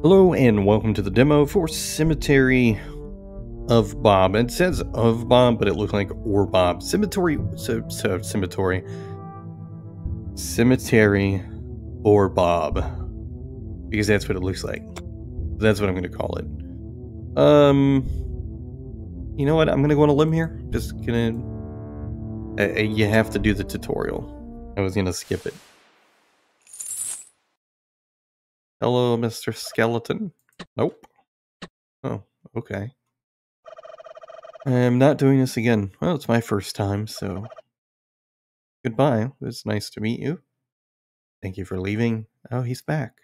Hello and welcome to the demo for Cemetery of Bob. It says of Bob, but it looks like or Bob. Cemetery, so, so cemetery, cemetery or Bob, because that's what it looks like. That's what I'm going to call it. Um, you know what? I'm going to go on a limb here. Just gonna. Uh, you have to do the tutorial. I was going to skip it. Hello, Mr. Skeleton. Nope. Oh, okay. I'm not doing this again. Well, it's my first time, so goodbye. It was nice to meet you. Thank you for leaving. Oh, he's back.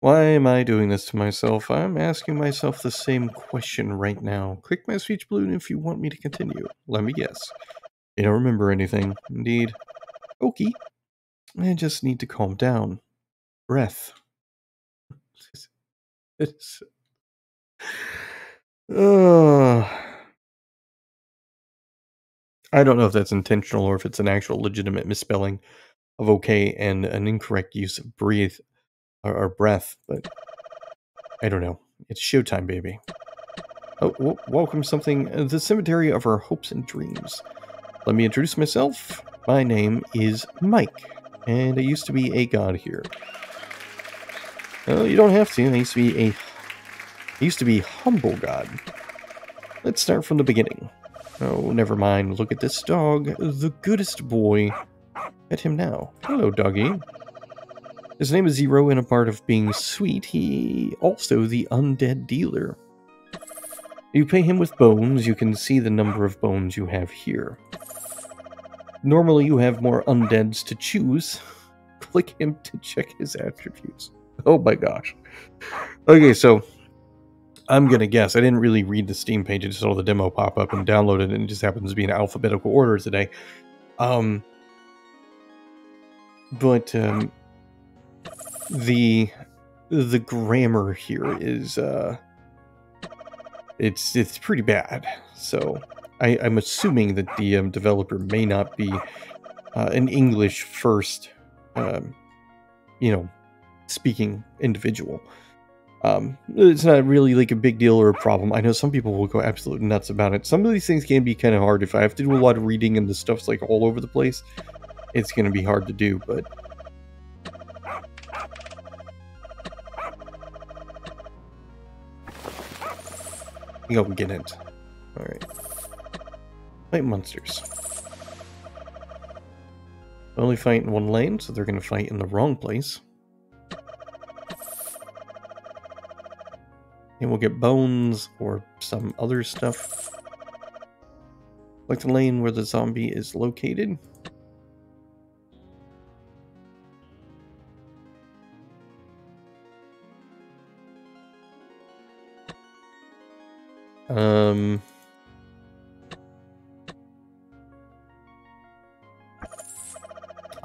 Why am I doing this to myself? I'm asking myself the same question right now. Click my speech balloon if you want me to continue. Let me guess. You don't remember anything. Indeed. Okay. I just need to calm down. Breath. It's. Uh, I don't know if that's intentional or if it's an actual legitimate misspelling of okay and an incorrect use of breathe or, or breath, but I don't know. It's showtime, baby. Oh, welcome something. Uh, the cemetery of our hopes and dreams. Let me introduce myself. My name is Mike, and I used to be a god here. Well, you don't have to. I used to be a I used to be humble god. Let's start from the beginning. Oh, never mind. Look at this dog. The goodest boy. At him now. Hello, doggy. His name is Zero, and a part of being sweet, he also the undead dealer. You pay him with bones, you can see the number of bones you have here. Normally you have more undeads to choose. Click him to check his attributes. Oh my gosh. Okay, so I'm gonna guess. I didn't really read the Steam page. I just saw the demo pop up and downloaded it, and it just happens to be in alphabetical order today. Um, but um, the the grammar here is uh, it's it's pretty bad. So I, am assuming that the um, developer may not be uh, an English first, um, you know, speaking individual. Um, it's not really like a big deal or a problem. I know some people will go absolutely nuts about it. Some of these things can be kind of hard. If I have to do a lot of reading and the stuff's like all over the place, it's going to be hard to do, but. You'll get it. Alright. Fight monsters. Only fight in one lane, so they're going to fight in the wrong place. And we'll get bones or some other stuff. Like the lane where the zombie is located. Um...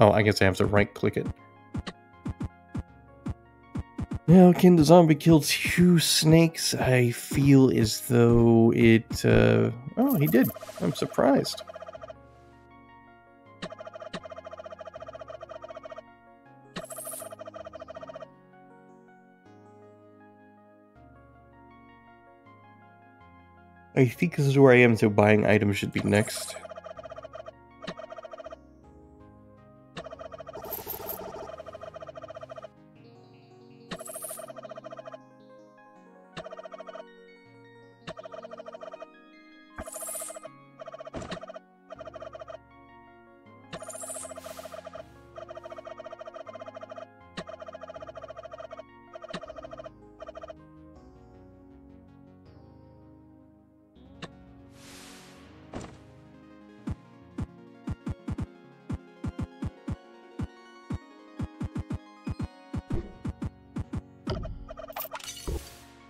Oh, I guess I have to right click it. Now, can the zombie kill two snakes? I feel as though it, uh... Oh, he did. I'm surprised. I think this is where I am, so buying items should be next.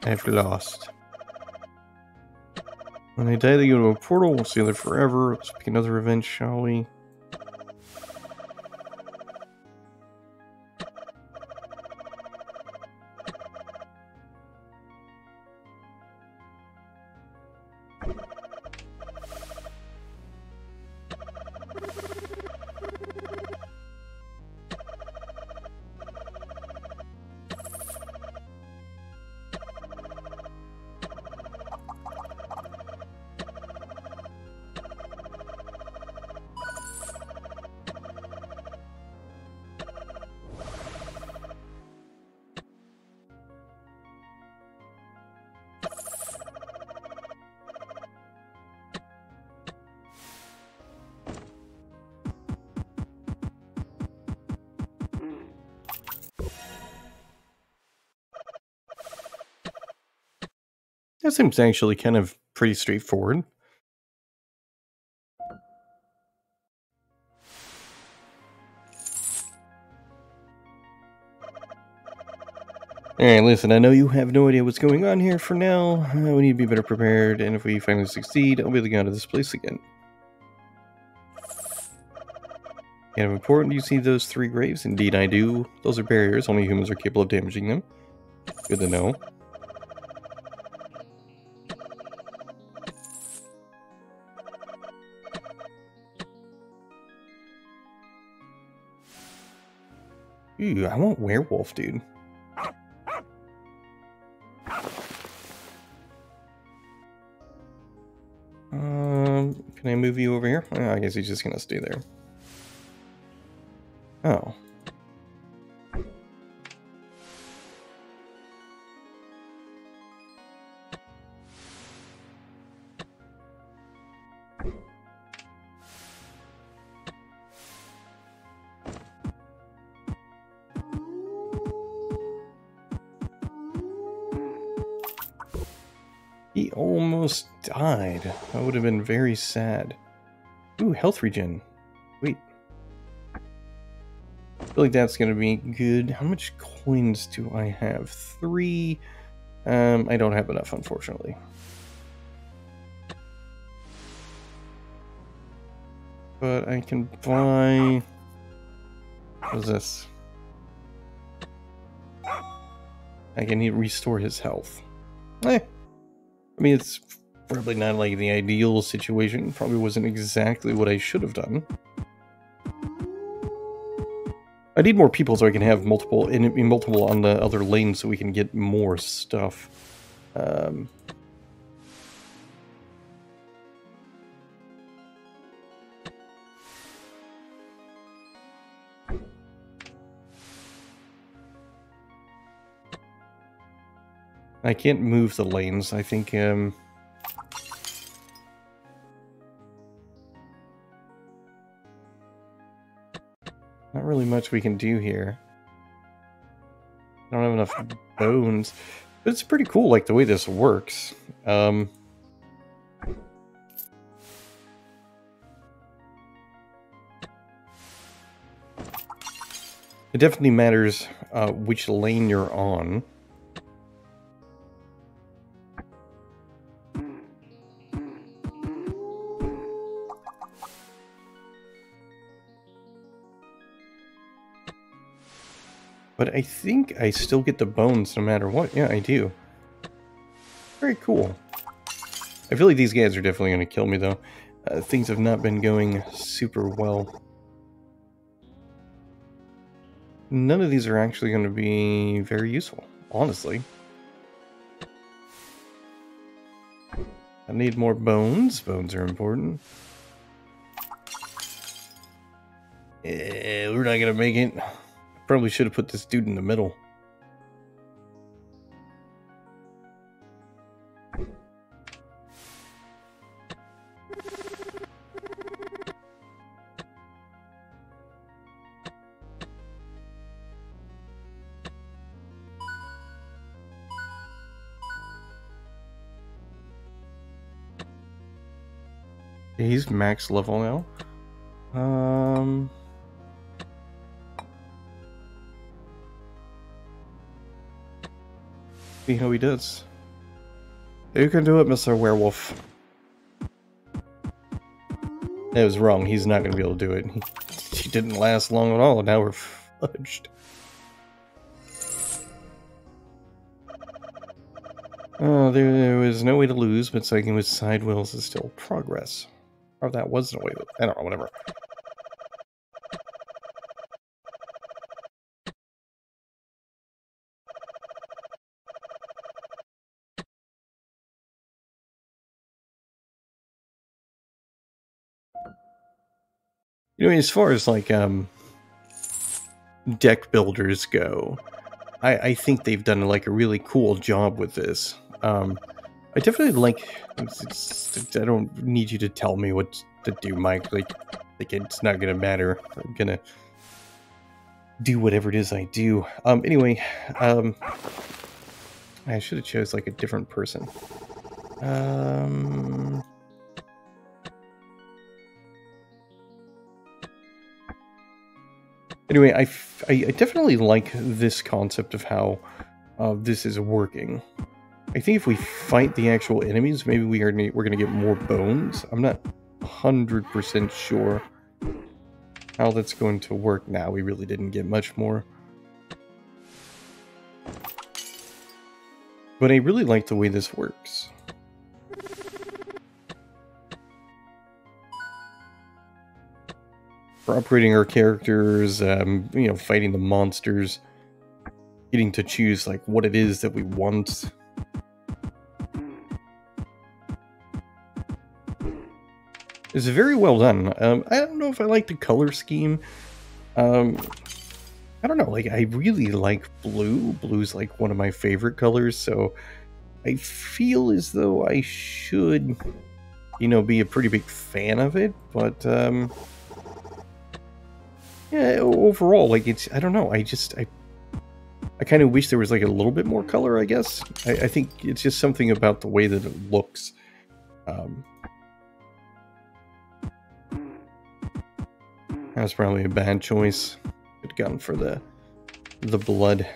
I've lost. When they die, they go to a portal. We'll see there forever. Let's pick another event, shall we? That seems actually kind of pretty straightforward. Alright, listen, I know you have no idea what's going on here for now. Uh, we need to be better prepared, and if we finally succeed, I'll be get out of this place again. Kind of important, you see those three graves? Indeed I do. Those are barriers, only humans are capable of damaging them. Good to know. Ooh, I want werewolf, dude. Um, can I move you over here? Oh, I guess he's just gonna stay there. Oh. Almost died. That would have been very sad. Ooh, health regen. Wait. I feel like that's gonna be good. How much coins do I have? Three. Um, I don't have enough, unfortunately. But I can buy... What is this? I can restore his health. Eh, I mean, it's probably not like the ideal situation. Probably wasn't exactly what I should have done. I need more people so I can have multiple in, multiple on the other lanes so we can get more stuff. Um, I can't move the lanes. I think, um... Not really much we can do here. I don't have enough bones. But it's pretty cool, like, the way this works. Um... It definitely matters uh, which lane you're on. But I think I still get the bones no matter what. Yeah, I do. Very cool. I feel like these guys are definitely going to kill me, though. Uh, things have not been going super well. None of these are actually going to be very useful, honestly. I need more bones. Bones are important. Yeah, we're not going to make it. Probably should have put this dude in the middle. He's max level now. Um... see how he does. You can do it, Mr. Werewolf. It was wrong. He's not going to be able to do it. He, he didn't last long at all. Now we're fudged. Oh, there, there, was no way to lose, but cycling with side wheels is still progress. Or that was no way. I don't know, whatever. You know, as far as like um deck builders go, I, I think they've done like a really cool job with this. Um, I definitely like. It's, it's, I don't need you to tell me what to do, Mike. Like, like it's not gonna matter. I'm gonna do whatever it is I do. Um, anyway, um, I should have chose like a different person. Um... Anyway, I, I definitely like this concept of how uh, this is working. I think if we fight the actual enemies, maybe we are we're going to get more bones. I'm not 100% sure how that's going to work now. We really didn't get much more. But I really like the way this works. For upgrading our characters, um, you know, fighting the monsters, getting to choose like what it is that we want. It's very well done. Um, I don't know if I like the color scheme. Um, I don't know, like I really like blue. Blue's like one of my favorite colors, so I feel as though I should, you know, be a pretty big fan of it, but um yeah, overall, like it's I don't know, I just I I kind of wish there was like a little bit more color, I guess. I, I think it's just something about the way that it looks. Um, that was probably a bad choice. Good gun for the the blood.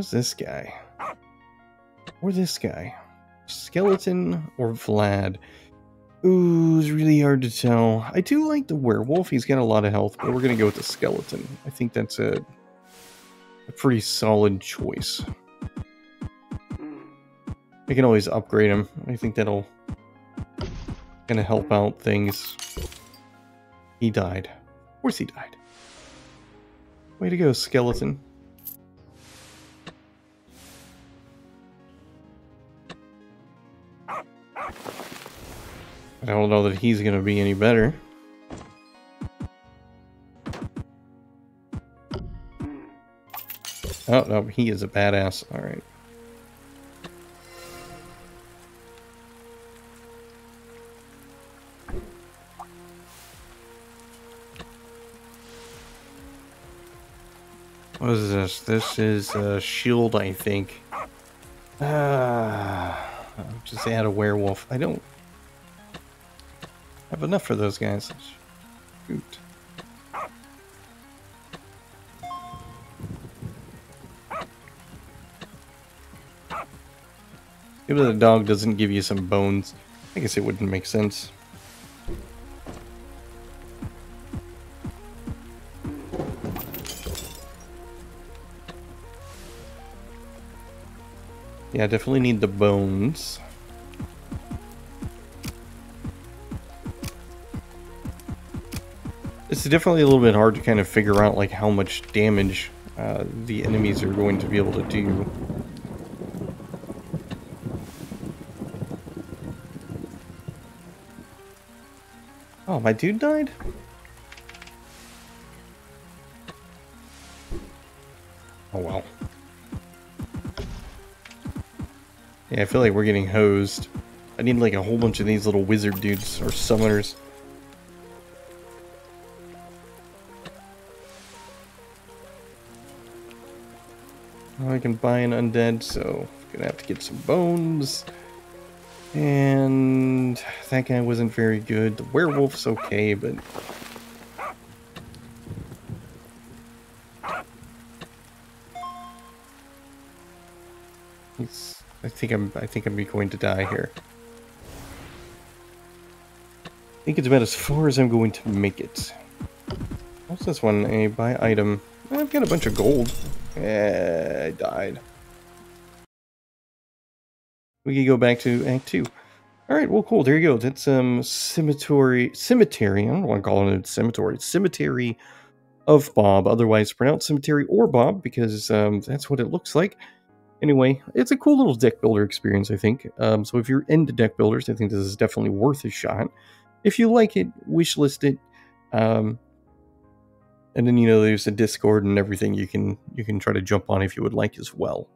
What's this guy? Or this guy? Skeleton or Vlad? Ooh, it's really hard to tell. I do like the werewolf. He's got a lot of health, but we're going to go with the skeleton. I think that's a, a pretty solid choice. I can always upgrade him. I think that'll kind of help out things. He died. Of course he died. Way to go, skeleton. Don't know that he's going to be any better. Oh, no, he is a badass. Alright. What is this? This is a shield, I think. Ah, just add a werewolf. I don't have enough for those guys. Shoot. If the dog doesn't give you some bones, I guess it wouldn't make sense. Yeah, I definitely need the bones. It's definitely a little bit hard to kind of figure out like how much damage uh, the enemies are going to be able to do. Oh, my dude died? Oh, well. Yeah, I feel like we're getting hosed. I need like a whole bunch of these little wizard dudes or summoners. Can buy an undead, so gonna have to get some bones. And that guy wasn't very good. The werewolf's okay, but he's I think I'm I think I'm going to die here. I think it's about as far as I'm going to make it. What's this one? A buy item. I've got a bunch of gold. I died. We can go back to Act 2. All right, well, cool. There you go. That's um cemetery, cemetery. I don't want to call it a cemetery. Cemetery of Bob, otherwise pronounced cemetery or Bob, because um, that's what it looks like. Anyway, it's a cool little deck builder experience, I think. Um, so if you're into deck builders, I think this is definitely worth a shot. If you like it, wishlist it. Um, and then you know there's a Discord and everything you can you can try to jump on if you would like as well.